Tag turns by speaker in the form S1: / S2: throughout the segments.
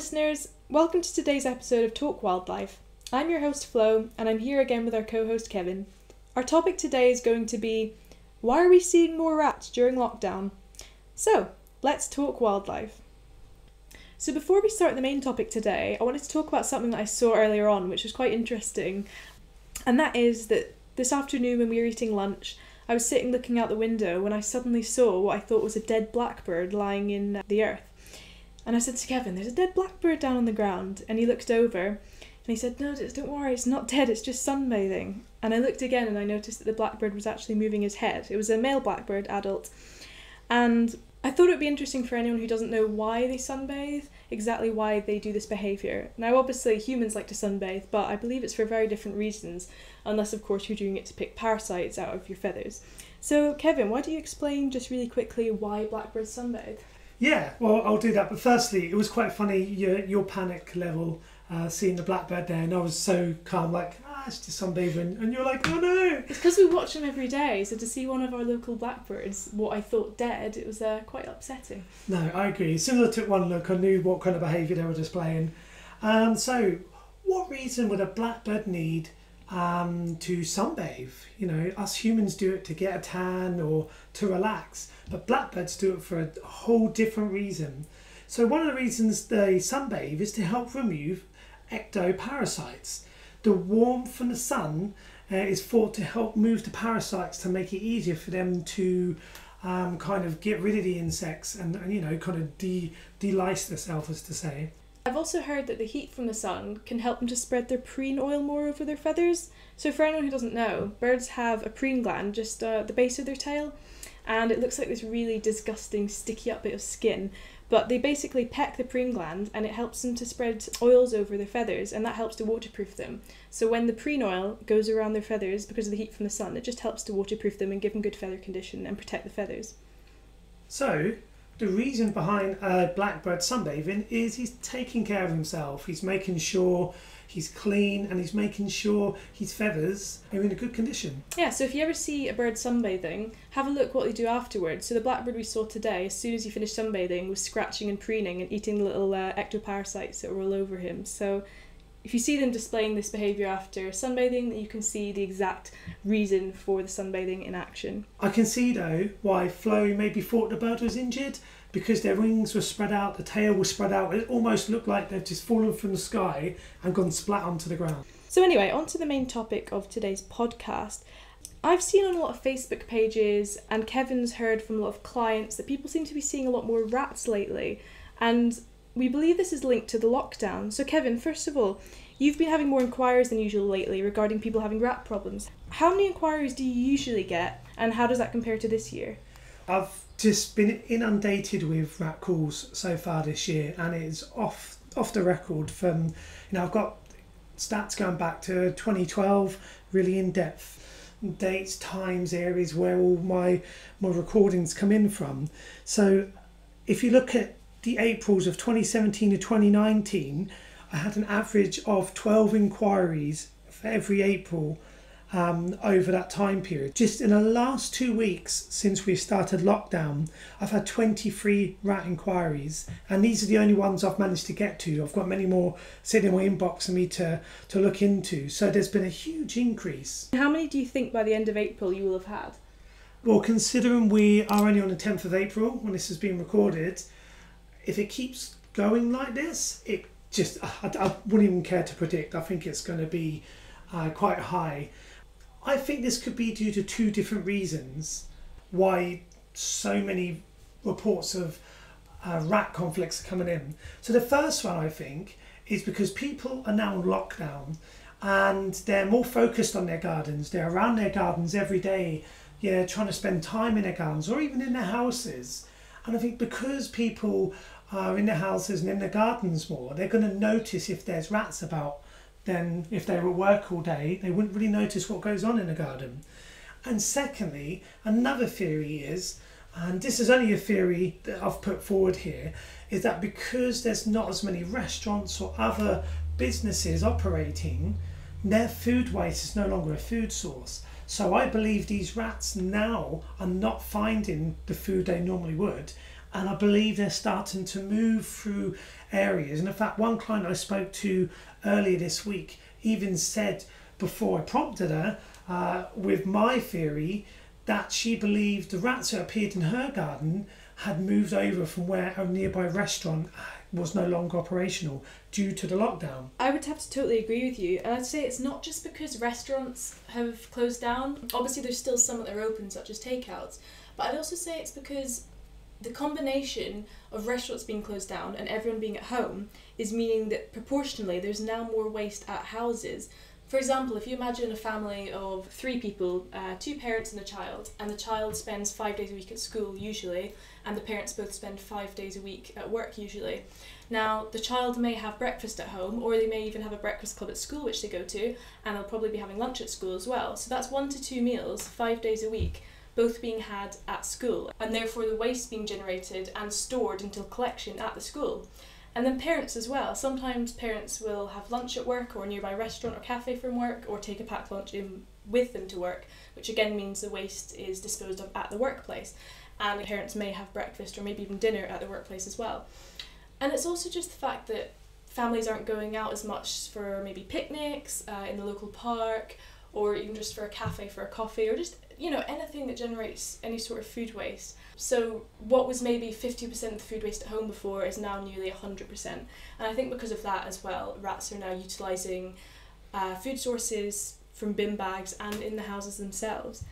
S1: listeners. Welcome to today's episode of Talk Wildlife. I'm your host, Flo, and I'm here again with our co host, Kevin. Our topic today is going to be why are we seeing more rats during lockdown? So, let's talk wildlife. So, before we start the main topic today, I wanted to talk about something that I saw earlier on, which was quite interesting. And that is that this afternoon, when we were eating lunch, I was sitting looking out the window when I suddenly saw what I thought was a dead blackbird lying in the earth. And I said to Kevin, There's a dead blackbird down on the ground. And he looked over and he said, No, don't worry, it's not dead, it's just sunbathing. And I looked again and I noticed that the blackbird was actually moving his head. It was a male blackbird, adult. And I thought it would be interesting for anyone who doesn't know why they sunbathe, exactly why they do this behaviour. Now, obviously, humans like to sunbathe, but I believe it's for very different reasons, unless, of course, you're doing it to pick parasites out of your feathers. So, Kevin, why don't you explain just really quickly why blackbirds sunbathe?
S2: Yeah, well, I'll do that. But firstly, it was quite funny your your panic level uh, seeing the blackbird there, and I was so calm, like ah, it's just sunbathing, and you're like, oh no.
S1: It's because we watch them every day, so to see one of our local blackbirds, what I thought dead, it was uh, quite upsetting.
S2: No, I agree. As soon as I took one look, I knew what kind of behaviour they were displaying. Um, so, what reason would a blackbird need? Um, to sunbathe. You know, us humans do it to get a tan or to relax, but blackbirds do it for a whole different reason. So, one of the reasons they sunbathe is to help remove ectoparasites. The warmth from the sun uh, is thought to help move the parasites to make it easier for them to um, kind of get rid of the insects and, and you know, kind of de delice themselves, as to say.
S1: I've also heard that the heat from the sun can help them to spread their preen oil more over their feathers. So, for anyone who doesn't know, birds have a preen gland just uh, at the base of their tail, and it looks like this really disgusting, sticky up bit of skin. But they basically peck the preen gland, and it helps them to spread oils over their feathers, and that helps to waterproof them. So, when the preen oil goes around their feathers because of the heat from the sun, it just helps to waterproof them and give them good feather condition and protect the feathers.
S2: So, the reason behind uh, blackbird sunbathing is he's taking care of himself. He's making sure he's clean and he's making sure his feathers are in a good condition.
S1: Yeah, so if you ever see a bird sunbathing, have a look what they do afterwards. So the blackbird we saw today, as soon as he finished sunbathing, was scratching and preening and eating the little uh, ectoparasites that were all over him. So if you see them displaying this behaviour after sunbathing, then you can see the exact reason for the sunbathing in action.
S2: I can see though why Flo maybe thought the bird was injured because their wings were spread out, the tail was spread out. It almost looked like they've just fallen from the sky and gone splat onto the ground.
S1: So, anyway, on to the main topic of today's podcast. I've seen on a lot of Facebook pages, and Kevin's heard from a lot of clients that people seem to be seeing a lot more rats lately. And we believe this is linked to the lockdown. So, Kevin, first of all, you've been having more inquiries than usual lately regarding people having rat problems. How many inquiries do you usually get, and how does that compare to this year?
S2: I've just been inundated with rat calls so far this year, and it's off off the record. From you know, I've got stats going back to 2012, really in depth dates, times, areas where all my my recordings come in from. So, if you look at the Aprils of 2017 to 2019, I had an average of 12 inquiries for every April um, over that time period. Just in the last two weeks since we started lockdown, I've had 23 rat inquiries, and these are the only ones I've managed to get to. I've got many more sitting in my inbox for me to, to look into. So there's been a huge increase.
S1: How many do you think by the end of April you will have had?
S2: Well, considering we are only on the 10th of April when this has been recorded, if it keeps going like this, it just I, I wouldn't even care to predict. I think it's going to be uh, quite high. I think this could be due to two different reasons why so many reports of uh, rat conflicts are coming in. So the first one I think is because people are now on lockdown and they're more focused on their gardens. They're around their gardens every day, yeah, trying to spend time in their gardens or even in their houses. And I think because people are in their houses and in their gardens more, they're going to notice if there's rats about than if they were at work all day. They wouldn't really notice what goes on in a garden. And secondly, another theory is, and this is only a theory that I've put forward here, is that because there's not as many restaurants or other businesses operating, their food waste is no longer a food source. So I believe these rats now are not finding the food they normally would, and I believe they're starting to move through areas. And in fact, one client I spoke to earlier this week even said before I prompted her uh, with my theory that she believed the rats that appeared in her garden had moved over from where a nearby restaurant was no longer operational due to the lockdown.
S1: I would have to totally agree with you, and I'd say it's not just because restaurants have closed down. Obviously, there's still some that are open, such as takeouts, but I'd also say it's because the combination of restaurants being closed down and everyone being at home is meaning that proportionally there's now more waste at houses. For example, if you imagine a family of three people, uh, two parents and a child, and the child spends five days a week at school usually, and the parents both spend five days a week at work usually. Now, the child may have breakfast at home, or they may even have a breakfast club at school which they go to, and they'll probably be having lunch at school as well. So that's one to two meals, five days a week, both being had at school, and therefore the waste being generated and stored until collection at the school. And then parents as well. Sometimes parents will have lunch at work or a nearby restaurant or cafe from work or take a packed lunch in with them to work, which again means the waste is disposed of at the workplace. And parents may have breakfast or maybe even dinner at the workplace as well. And it's also just the fact that families aren't going out as much for maybe picnics uh, in the local park or even just for a cafe for a coffee or just you know anything that generates any sort of food waste so what was maybe 50% of the food waste at home before is now nearly 100%. And I think because of that as well, rats are now utilising uh, food sources from bin bags and in the houses themselves.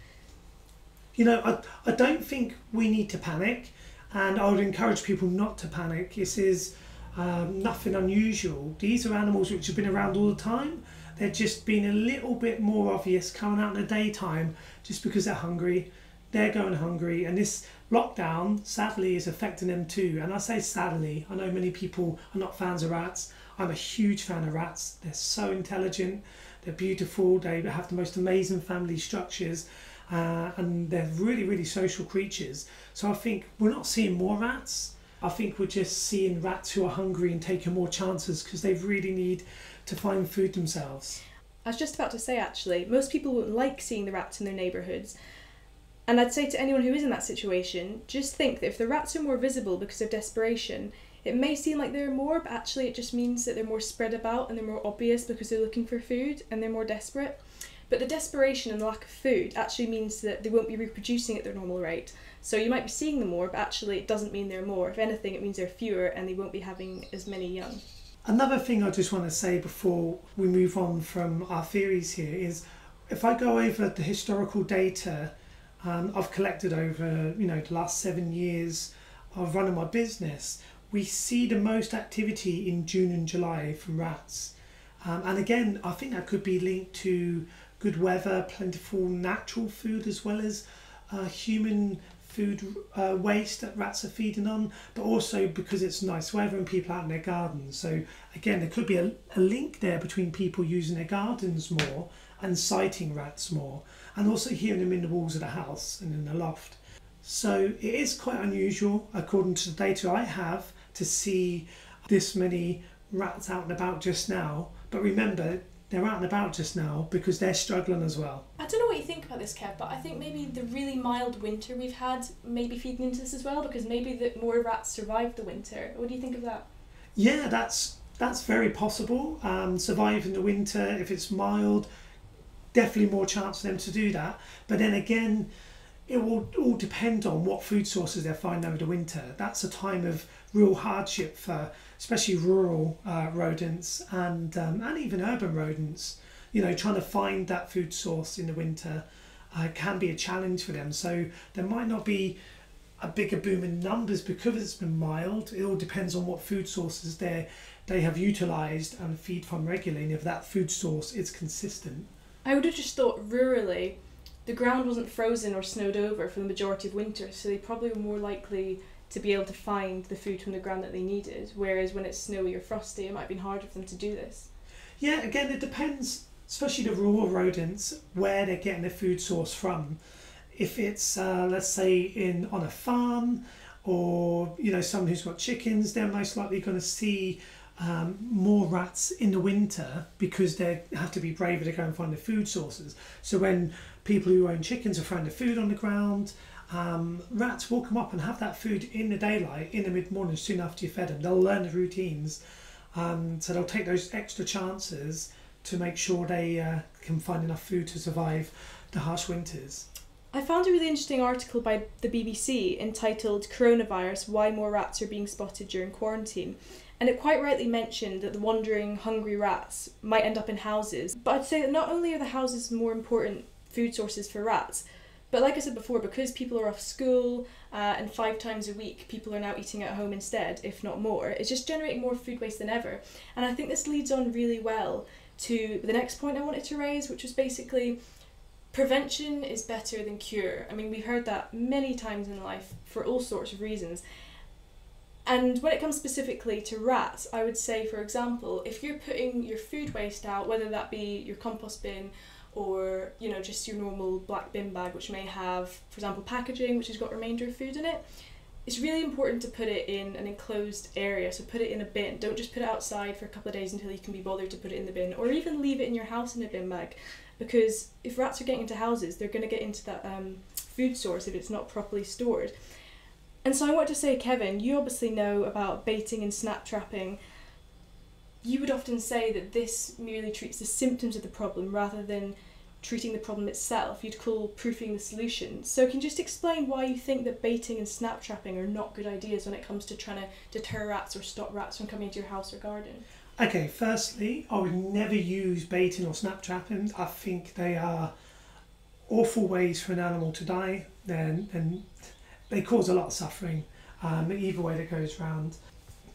S2: You know, I, I don't think we need to panic, and I would encourage people not to panic. This is um, nothing unusual. These are animals which have been around all the time. They're just being a little bit more obvious coming out in the daytime just because they're hungry. They're going hungry, and this lockdown sadly is affecting them too. And I say sadly, I know many people are not fans of rats. I'm a huge fan of rats. They're so intelligent, they're beautiful, they have the most amazing family structures. Uh, and they're really, really social creatures. So I think we're not seeing more rats. I think we're just seeing rats who are hungry and taking more chances because they really need to find food themselves.
S1: I was just about to say actually, most people wouldn't like seeing the rats in their neighbourhoods and I'd say to anyone who is in that situation, just think that if the rats are more visible because of desperation, it may seem like there are more, but actually it just means that they're more spread about and they're more obvious because they're looking for food and they're more desperate. But the desperation and the lack of food actually means that they won't be reproducing at their normal rate. So you might be seeing them more, but actually it doesn't mean they're more. If anything, it means they're fewer and they won't be having as many young.
S2: Another thing I just want to say before we move on from our theories here is if I go over the historical data um, I've collected over you know the last seven years of running my business, we see the most activity in June and July from rats. Um, and again, I think that could be linked to good weather, plentiful natural food, as well as uh, human food uh, waste that rats are feeding on, but also because it's nice weather and people out in their gardens. So, again, there could be a, a link there between people using their gardens more and sighting rats more and also hearing them in the walls of the house and in the loft. So it is quite unusual, according to the data I have, to see this many rats out and about just now. But remember, they're out and about just now because they're struggling as well.
S1: I don't know what you think about this, Kev, but I think maybe the really mild winter we've had may be feeding into this as well because maybe that more rats survived the winter. What do you think of that?
S2: Yeah, that's that's very possible. Um, surviving the winter if it's mild, definitely more chance for them to do that. But then again, it will all depend on what food sources they're finding over the winter. That's a time of real hardship for especially rural uh, rodents and um, and even urban rodents. You know, trying to find that food source in the winter uh, can be a challenge for them. So there might not be a bigger boom in numbers because it's been mild. It all depends on what food sources they they have utilised and feed from regularly, and if that food source is consistent.
S1: I would have just thought rurally, the ground wasn't frozen or snowed over for the majority of winter, so they probably were more likely to be able to find the food from the ground that they needed. Whereas when it's snowy or frosty, it might have been harder for them to do this.
S2: Yeah, again, it depends, especially the rural rodents, where they're getting their food source from. If it's, uh, let's say, in on a farm, or you know, someone who's got chickens, they're most likely going to see um, more rats in the winter because they have to be braver to go and find the food sources. So when people who own chickens are finding food on the ground, Um, rats will come up and have that food in the daylight, in the mid morning, soon after you fed them. They'll learn the routines, um, so they'll take those extra chances to make sure they uh, can find enough food to survive the harsh winters.
S1: I found a really interesting article by the BBC entitled Coronavirus Why More Rats Are Being Spotted During Quarantine. And it quite rightly mentioned that the wandering, hungry rats might end up in houses. But I'd say that not only are the houses more important food sources for rats, but like I said before, because people are off school uh, and five times a week people are now eating at home instead, if not more, it's just generating more food waste than ever. And I think this leads on really well to the next point I wanted to raise, which was basically prevention is better than cure. I mean, we've heard that many times in life for all sorts of reasons. And when it comes specifically to rats, I would say, for example, if you're putting your food waste out, whether that be your compost bin or you know just your normal black bin bag, which may have, for example, packaging which has got remainder of food in it, it's really important to put it in an enclosed area. So put it in a bin. Don't just put it outside for a couple of days until you can be bothered to put it in the bin, or even leave it in your house in a bin bag, because if rats are getting into houses, they're going to get into that um, food source if it's not properly stored. And so I want to say, Kevin, you obviously know about baiting and snap trapping. You would often say that this merely treats the symptoms of the problem rather than treating the problem itself. You'd call proofing the solution. So can you just explain why you think that baiting and snap trapping are not good ideas when it comes to trying to deter rats or stop rats from coming into your house or garden?
S2: Okay, firstly, I would never use baiting or snap trapping. I think they are awful ways for an animal to die. Then, then they cause a lot of suffering, um, either way that goes round.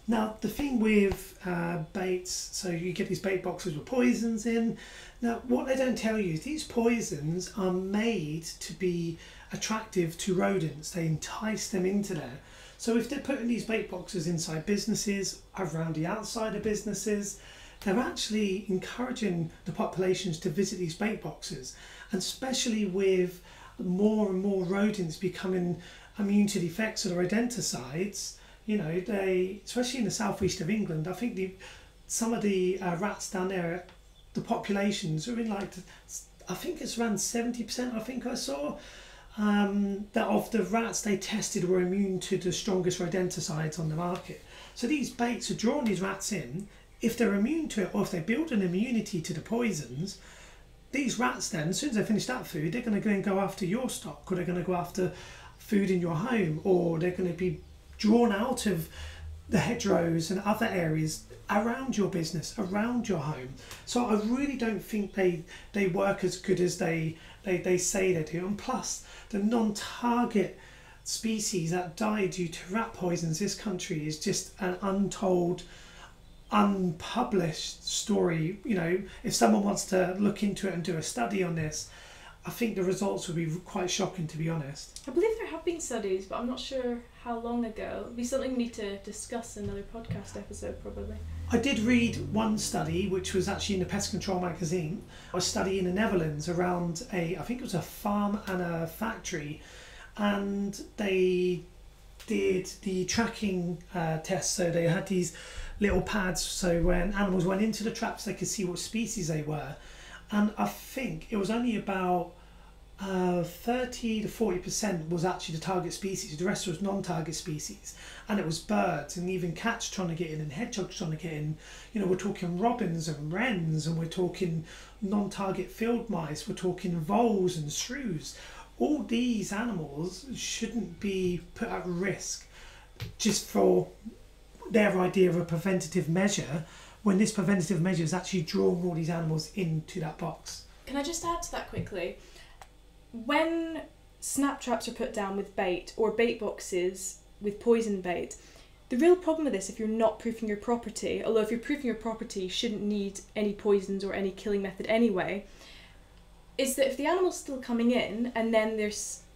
S2: Now, the thing with uh, baits, so you get these bait boxes with poisons in. Now, what they don't tell you these poisons are made to be attractive to rodents. They entice them into there. So if they're putting these bait boxes inside businesses, around the outside of businesses, they're actually encouraging the populations to visit these bait boxes. And especially with more and more rodents becoming immune to the effects of the rodenticides, you know, they, especially in the southeast of England, I think the, some of the uh, rats down there, the populations are in like, I think it's around 70%, I think I saw, um, that of the rats they tested were immune to the strongest rodenticides on the market. So these baits are drawing these rats in. If they're immune to it, or if they build an immunity to the poisons, these rats then, as soon as they finish that food, they're going to go and go after your stock, or they're going to go after food in your home, or they're going to be drawn out of the hedgerows and other areas around your business, around your home. So I really don't think they they work as good as they they, they say they do. And plus, the non-target species that die due to rat poisons this country is just an untold unpublished story you know if someone wants to look into it and do a study on this I think the results would be quite shocking, to be honest.
S1: I believe there have been studies, but I'm not sure how long ago. It'd be something we need to discuss in another podcast episode, probably.
S2: I did read one study, which was actually in the Pest Control magazine. A study in the Netherlands around a, I think it was a farm and a factory, and they did the tracking uh, test. So they had these little pads, so when animals went into the traps, they could see what species they were and I think it was only about uh, 30 to 40% was actually the target species. The rest was non-target species, and it was birds and even cats trying to get in and hedgehogs trying to get in. You know, we're talking robins and wrens, and we're talking non-target field mice. We're talking voles and shrews. All these animals shouldn't be put at risk just for their idea of a preventative measure when this preventative measure is actually drawing all these animals into that box.
S1: Can I just add to that quickly? When snap traps are put down with bait or bait boxes with poison bait, the real problem with this, if you're not proofing your property, although if you're proofing your property, you shouldn't need any poisons or any killing method anyway, is that if the animal's still coming in and then they're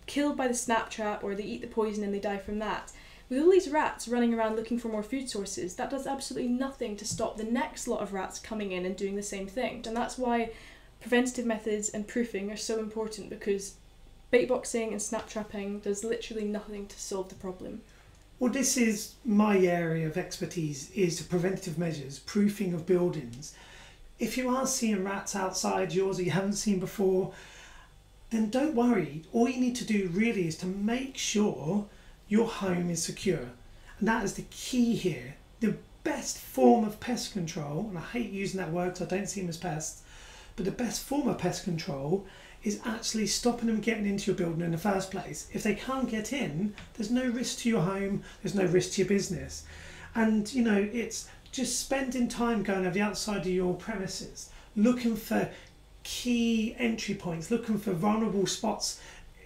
S1: killed by the snap trap or they eat the poison and they die from that, with all these rats running around looking for more food sources, that does absolutely nothing to stop the next lot of rats coming in and doing the same thing. And that's why preventative methods and proofing are so important because bait boxing and snap trapping does literally nothing to solve the problem.
S2: Well, this is my area of expertise is preventative measures, proofing of buildings. If you are seeing rats outside yours that you haven't seen before, then don't worry. All you need to do really is to make sure your home is secure. And that is the key here. The best form of pest control, and I hate using that word because I don't see them as pests, but the best form of pest control is actually stopping them getting into your building in the first place. If they can't get in, there's no risk to your home, there's no risk to your business. And you know, it's just spending time going over the outside of your premises, looking for key entry points, looking for vulnerable spots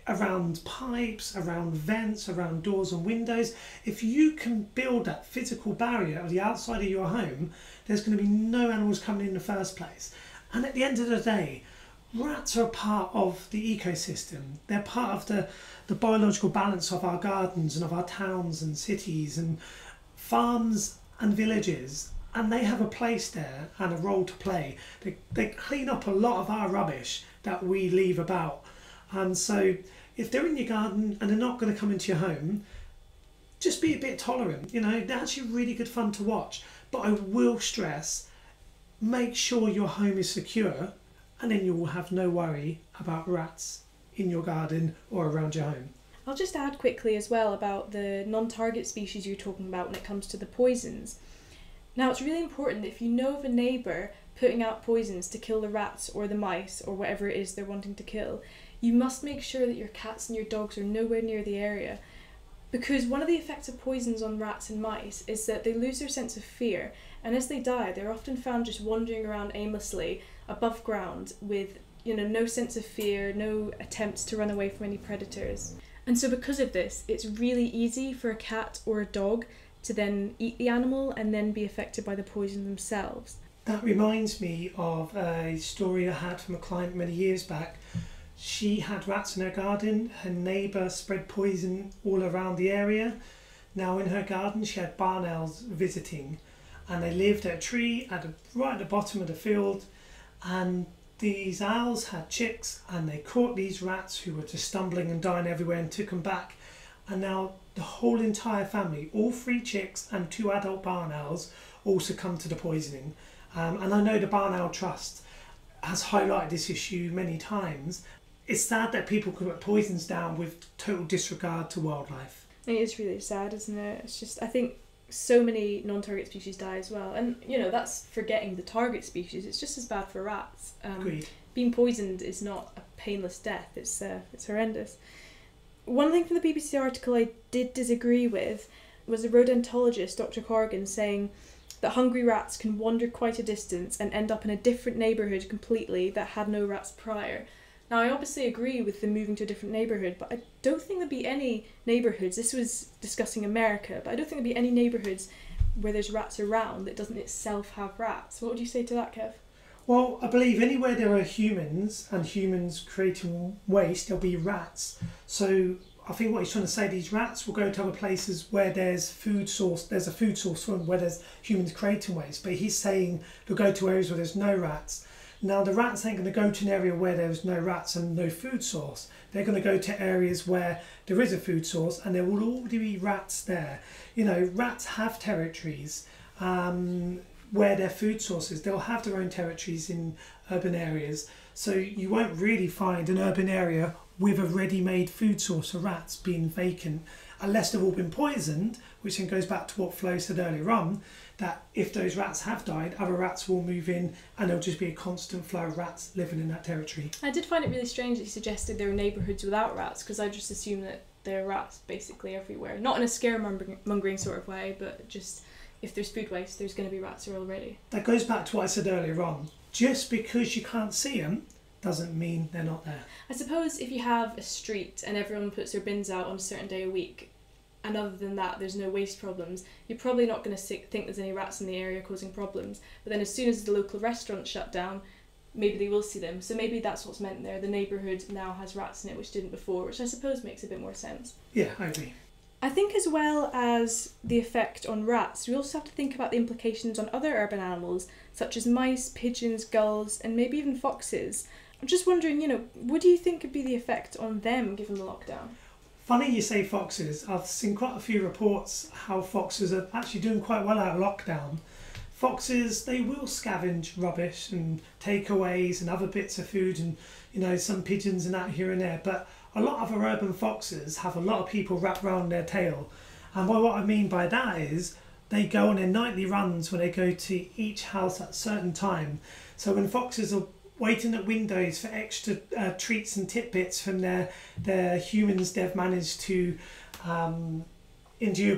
S2: around pipes, around vents, around doors and windows. If you can build that physical barrier of the outside of your home, there's going to be no animals coming in the first place. And at the end of the day, rats are a part of the ecosystem. They're part of the, the biological balance of our gardens and of our towns and cities and farms and villages. And they have a place there and a role to play. They, they clean up a lot of our rubbish that we leave about. And so if they're in your garden and they're not going to come into your home, just be a bit tolerant. You know, they're actually really good fun to watch. But I will stress make sure your home is secure and then you will have no worry about rats in your garden or around your home.
S1: I'll just add quickly as well about the non target species you're talking about when it comes to the poisons. Now, it's really important if you know of a neighbour putting out poisons to kill the rats or the mice or whatever it is they're wanting to kill, you must make sure that your cats and your dogs are nowhere near the area. Because one of the effects of poisons on rats and mice is that they lose their sense of fear, and as they die, they're often found just wandering around aimlessly above ground with you know no sense of fear, no attempts to run away from any predators. And so because of this, it's really easy for a cat or a dog to then eat the animal and then be affected by the poison themselves.
S2: That reminds me of a story I had from a client many years back. She had rats in her garden. Her neighbour spread poison all around the area. Now, in her garden, she had barn owls visiting, and they lived at a tree at the, right at the bottom of the field. And these owls had chicks, and they caught these rats who were just stumbling and dying everywhere and took them back. And now the whole entire family, all three chicks and two adult barn owls, all succumbed to the poisoning. Um, and I know the Barn Owl Trust has highlighted this issue many times. It's sad that people can put poisons down with total disregard to wildlife.
S1: It is really sad, isn't it? It's just I think so many non-target species die as well, and you know that's forgetting the target species. It's just as bad for rats.
S2: Um, Agreed.
S1: Being poisoned is not a painless death. It's uh, it's horrendous. One thing from the BBC article I did disagree with was a rodentologist, Dr. Corrigan, saying that hungry rats can wander quite a distance and end up in a different neighbourhood completely that had no rats prior. Now, I obviously agree with them moving to a different neighbourhood, but I don't think there'd be any neighbourhoods. This was discussing America, but I don't think there'd be any neighbourhoods where there's rats around that doesn't itself have rats. What would you say to that, Kev?
S2: Well, I believe anywhere there are humans and humans creating waste, there'll be rats. So I think what he's trying to say, these rats will go to other places where there's food source, there's a food source where there's humans creating waste. But he's saying they'll go to areas where there's no rats. Now the rats ain't going to go to an area where there's no rats and no food source. They're going to go to areas where there is a food source and there will already be rats there. You know, rats have territories um, where their food sources. They'll have their own territories in urban areas. So you won't really find an urban area with a ready-made food source for rats being vacant, unless they've all been poisoned, which then goes back to what Flo said earlier on, that if those rats have died, other rats will move in and there'll just be a constant flow of rats living in that territory.
S1: I did find it really strange that you suggested there are neighbourhoods without rats, because I just assumed that there are rats basically everywhere. Not in a scaremongering sort of way, but just if there's food waste, there's going to be rats there already.
S2: That goes back to what I said earlier on. Just because you can't see them doesn't mean they're not there.
S1: I suppose if you have a street and everyone puts their bins out on a certain day a week, and other than that, there's no waste problems, you're probably not going to think there's any rats in the area causing problems. But then as soon as the local restaurant shut down, maybe they will see them. So maybe that's what's meant there. The neighbourhood now has rats in it, which didn't before, which I suppose makes a bit more sense.
S2: Yeah, I agree.
S1: I think, as well as the effect on rats, we also have to think about the implications on other urban animals, such as mice, pigeons, gulls, and maybe even foxes. I'm just wondering, you know, what do you think could be the effect on them given the lockdown?
S2: Funny you say foxes. I've seen quite a few reports how foxes are actually doing quite well out of lockdown. foxes they will scavenge rubbish and takeaways and other bits of food and you know some pigeons and that here and there but a lot of our urban foxes have a lot of people wrapped around their tail and what i mean by that is they go on their nightly runs when they go to each house at a certain time so when foxes are waiting at windows for extra uh, treats and tidbits from their their humans they've managed to um,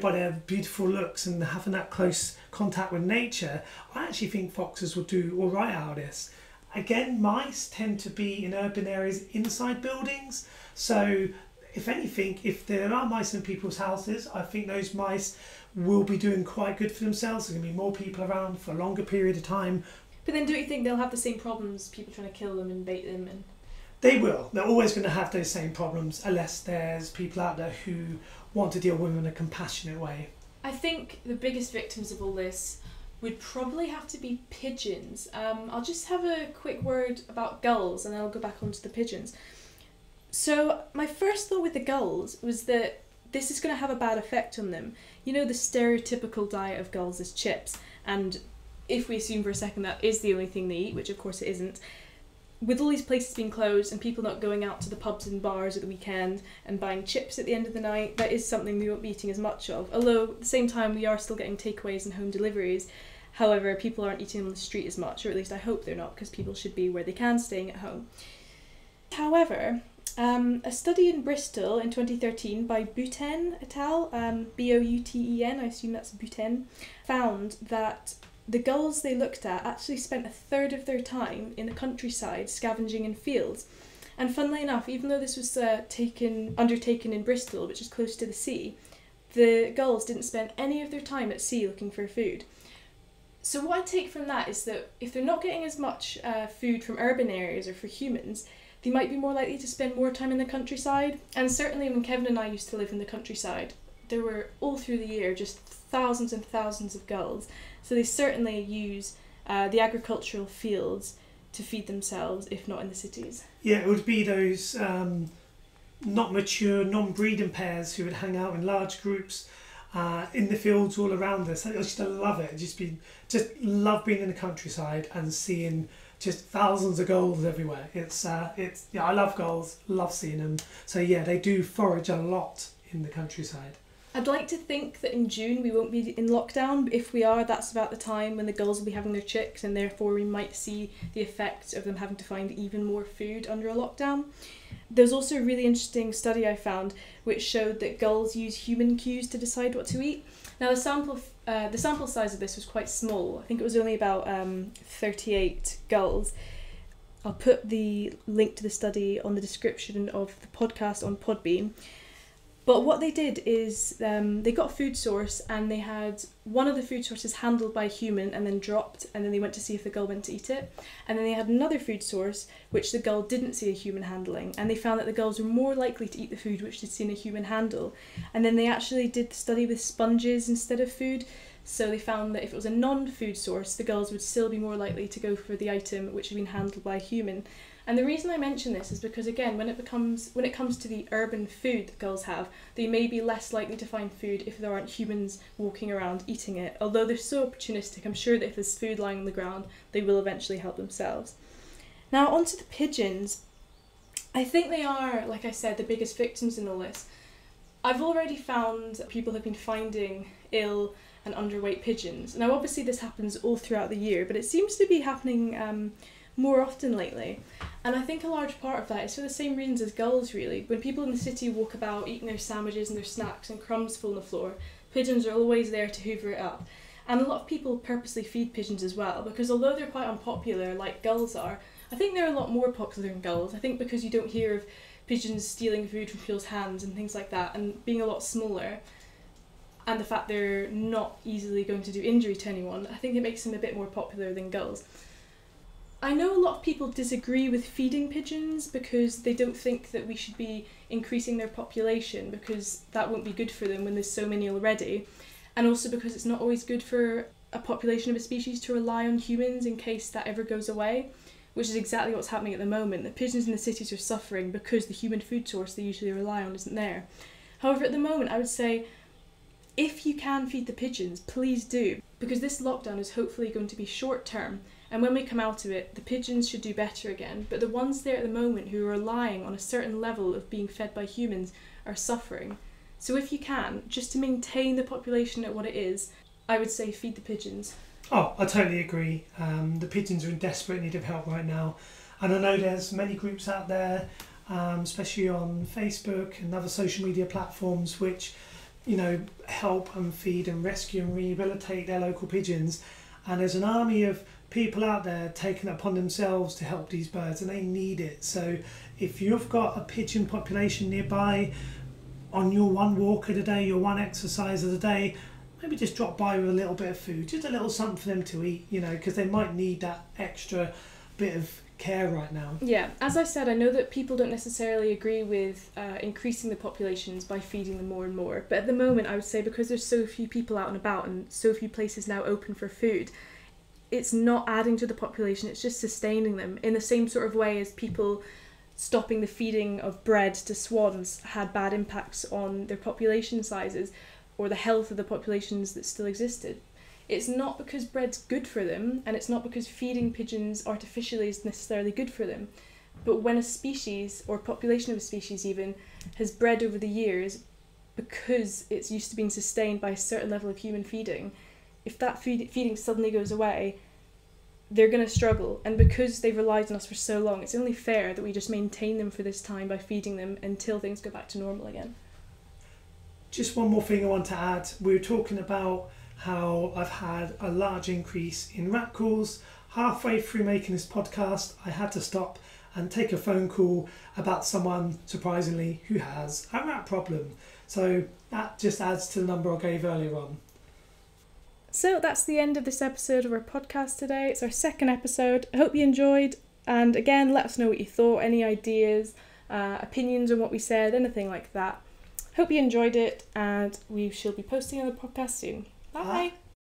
S2: by their beautiful looks and having that close contact with nature, I actually think foxes will do all right out of this. Again, mice tend to be in urban areas inside buildings, so if anything, if there are mice in people's houses, I think those mice will be doing quite good for themselves. There's going to be more people around for a longer period of time.
S1: But then, don't you think they'll have the same problems? People trying to kill them and bait them, and
S2: they will. They're always going to have those same problems unless there's people out there who want to deal with them in a compassionate way.
S1: I think the biggest victims of all this would probably have to be pigeons. Um, I'll just have a quick word about gulls and then I'll go back onto the pigeons. So, my first thought with the gulls was that this is going to have a bad effect on them. You know, the stereotypical diet of gulls is chips, and if we assume for a second that is the only thing they eat, which of course it isn't, with all these places being closed and people not going out to the pubs and bars at the weekend and buying chips at the end of the night, that is something we won't be eating as much of. Although at the same time we are still getting takeaways and home deliveries. However, people aren't eating on the street as much, or at least I hope they're not, because people should be where they can staying at home. However, um, a study in Bristol in 2013 by Bouten et al., um, B O U T E N, I assume that's Bouten, found that the gulls they looked at actually spent a third of their time in the countryside scavenging in fields. And funnily enough, even though this was uh, taken undertaken in Bristol, which is close to the sea, the gulls didn't spend any of their time at sea looking for food. So what I take from that is that if they're not getting as much uh, food from urban areas or for humans, they might be more likely to spend more time in the countryside. And certainly when Kevin and I used to live in the countryside, there were all through the year just thousands and thousands of gulls. So they certainly use uh, the agricultural fields to feed themselves, if not in the cities.
S2: Yeah, it would be those um, not mature, non-breeding pairs who would hang out in large groups uh, in the fields all around us. I just love it. Just be, just love being in the countryside and seeing just thousands of gulls everywhere. It's uh, it's yeah, I love gulls, love seeing them. So yeah, they do forage a lot in the countryside.
S1: I'd like to think that in June we won't be in lockdown, but if we are, that's about the time when the gulls will be having their chicks, and therefore we might see the effect of them having to find even more food under a lockdown. There's also a really interesting study I found which showed that gulls use human cues to decide what to eat. Now the sample uh, the sample size of this was quite small. I think it was only about um, 38 gulls. I'll put the link to the study on the description of the podcast on Podbean. But what they did is um, they got a food source and they had one of the food sources handled by a human and then dropped, and then they went to see if the gull went to eat it. And then they had another food source which the gull didn't see a human handling, and they found that the gulls were more likely to eat the food which they'd seen a human handle. And then they actually did the study with sponges instead of food. So they found that if it was a non food source, the gulls would still be more likely to go for the item which had been handled by a human. And the reason I mention this is because again, when it becomes when it comes to the urban food that gulls have, they may be less likely to find food if there aren't humans walking around eating it. Although they're so opportunistic, I'm sure that if there's food lying on the ground, they will eventually help themselves. Now onto the pigeons. I think they are, like I said, the biggest victims in all this. I've already found people have been finding ill and underweight pigeons. Now obviously this happens all throughout the year, but it seems to be happening um, more often lately. And I think a large part of that is for the same reasons as gulls, really. When people in the city walk about eating their sandwiches and their snacks and crumbs fall on the floor, pigeons are always there to hoover it up. And a lot of people purposely feed pigeons as well, because although they're quite unpopular, like gulls are, I think they're a lot more popular than gulls. I think because you don't hear of pigeons stealing food from people's hands and things like that, and being a lot smaller, and the fact they're not easily going to do injury to anyone, I think it makes them a bit more popular than gulls. I know a lot of people disagree with feeding pigeons because they don't think that we should be increasing their population because that won't be good for them when there's so many already. And also because it's not always good for a population of a species to rely on humans in case that ever goes away, which is exactly what's happening at the moment. The pigeons in the cities are suffering because the human food source they usually rely on isn't there. However, at the moment, I would say if you can feed the pigeons, please do because this lockdown is hopefully going to be short term. And when we come out of it, the pigeons should do better again. But the ones there at the moment who are relying on a certain level of being fed by humans are suffering. So if you can, just to maintain the population at what it is, I would say feed the pigeons.
S2: Oh, I totally agree. Um, the pigeons are in desperate need of help right now, and I know there's many groups out there, um, especially on Facebook and other social media platforms, which you know help and feed and rescue and rehabilitate their local pigeons. And there's an army of people out there taking upon themselves to help these birds, and they need it. So if you've got a pigeon population nearby, on your one walk of the day, your one exercise of the day, maybe just drop by with a little bit of food, just a little something for them to eat, you know, because they might need that extra bit of care right now.
S1: Yeah, as I said, I know that people don't necessarily agree with uh, increasing the populations by feeding them more and more, but at the moment, I would say because there's so few people out and about and so few places now open for food, it's not adding to the population, it's just sustaining them in the same sort of way as people stopping the feeding of bread to swans had bad impacts on their population sizes or the health of the populations that still existed. It's not because bread's good for them, and it's not because feeding pigeons artificially is necessarily good for them. But when a species, or population of a species even, has bred over the years because it's used to being sustained by a certain level of human feeding, if that feed- feeding suddenly goes away, they're going to struggle. And because they've relied on us for so long, it's only fair that we just maintain them for this time by feeding them until things go back to normal again.
S2: Just one more thing I want to add. We were talking about how I've had a large increase in rat calls. Halfway through making this podcast, I had to stop and take a phone call about someone, surprisingly, who has a rat problem. So that just adds to the number I gave earlier on.
S1: So that's the end of this episode of our podcast today. It's our second episode. I hope you enjoyed. And again, let us know what you thought, any ideas, uh, opinions on what we said, anything like that. Hope you enjoyed it, and we shall be posting on the podcast soon. Bye.
S2: Bye.